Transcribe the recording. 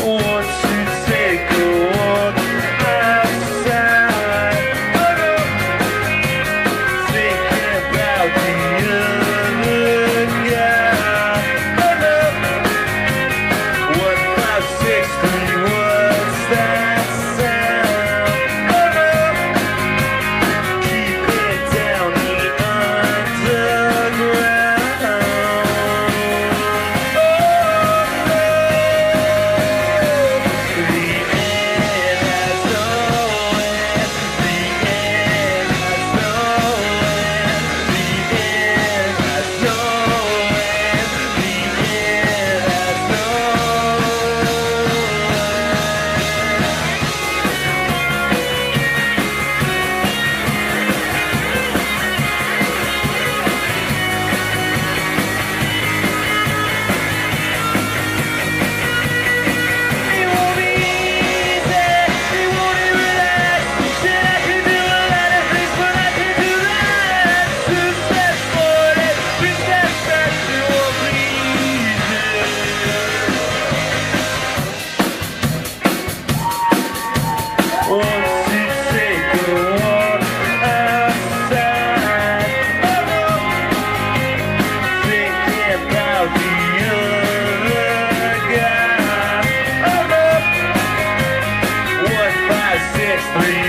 sports. three.